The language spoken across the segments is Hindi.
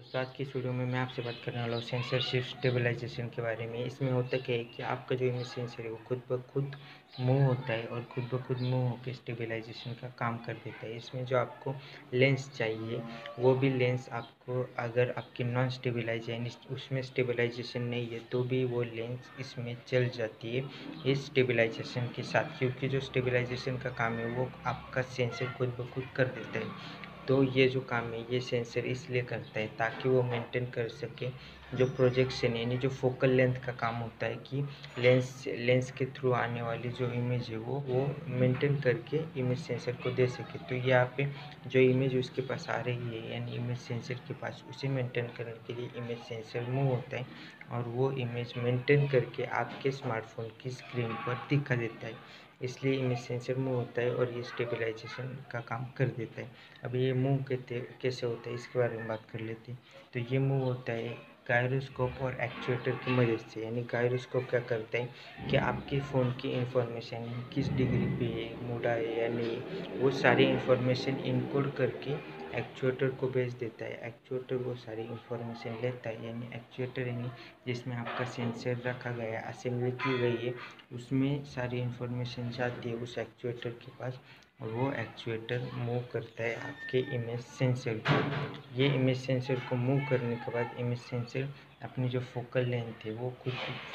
आज की इस वीडियो में मैं आपसे बात करने वाला हूँ सेंसर शिफ्ट स्टेबलाइजेशन के बारे में। इसमें होता क्या है कि आपका जो इमेज सेंसर है, वो खुद ब खुद मूव होता है और खुद ब खुद मूव होकर स्टेबलाइजेशन का काम कर देता है। इसमें जो आपको लेंस चाहिए, वो भी लेंस आपको, अगर आपकी नॉन स्टेबलाइज यानी उसमें स्टेबलाइजेशन नहीं है तो भी वो लेंस इसमें चल जाती है इस स्टेबलाइजेशन के साथ। क्योंकि जो स्टेबलाइजेशन का काम है, वो आपका सेंसर खुद ब खुद कर देता है। तो ये जो काम है, ये सेंसर इसलिए करता है ताकि वो मेंटेन कर सके जो प्रोजेक्शन यानी जो फोकल लेंथ का काम होता है कि लेंस लेंस के थ्रू आने वाली जो इमेज है वो वो मेंटेन करके इमेज सेंसर को दे सके। तो यहाँ पे जो इमेज उसके पास आ रही है, यानी इमेज सेंसर के पास, उसे मेंटेन करने के लिए इमेज सेंसर मूव होता है और वो इमेज मेंटेन करके आपके स्मार्टफ़ोन की स्क्रीन पर दिखा देता है। इसलिए इमेज सेंसर मूव होता है और ये स्टेबलाइजेशन का काम कर देता है। अब ये मूव कहते कैसे होता है, इसके बारे में बात कर लेते हैं। तो ये मूव होता है गायरोस्कोप और एक्चुएटर की मदद से। यानी गायरोस्कोप क्या करता है कि आपके फ़ोन की इंफॉर्मेशन किस डिग्री पे है मुड़ा है या नहीं, वो सारी इंफॉर्मेशन इनकोड करके एक्चुएटर को भेज देता है। एक्चुएटर वो सारी इंफॉर्मेशन लेता है, यानी एक्चुएटर यानी जिसमें आपका सेंसर रखा गया असेंबली की गई है, उसमें सारी इंफॉर्मेशन जाती है उस एक्चुएटर के पास। और वो एक्चुएटर मूव करता है आपके इमेज सेंसर को। ये इमेज सेंसर को मूव करने के बाद इमेज सेंसर अपनी जो फोकल लेंथ है, वो खुद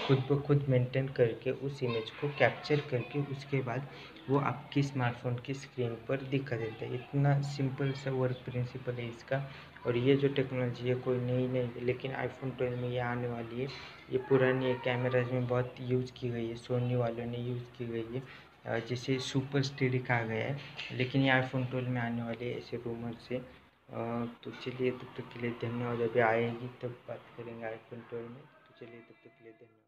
खुद ब खुद मेंटेन करके उस इमेज को कैप्चर करके उसके बाद वो आपकी स्मार्टफ़ोन की स्क्रीन पर दिखा देता है। इतना सिंपल सा वर्क प्रिंसिपल है इसका। और ये जो टेक्नोलॉजी है, कोई नई नहीं है, लेकिन आईफोन ट्वेल्व में ये आने वाली है। ये पुरानी है कैमराज में बहुत यूज़ की गई है सोनी वालों ने यूज़ की गई है। जिसे सुपर स्टेडी कहा गया है, लेकिन ये आईफोन ट्वेल्व में आने वाले ऐसे रूमर से तो चलिए तब तक के लिए धन्यवाद। अभी आएगी तब बात करेंगे आईफोन ट्वेल्व में तो चलिए तब तक के लिए धन्यवाद।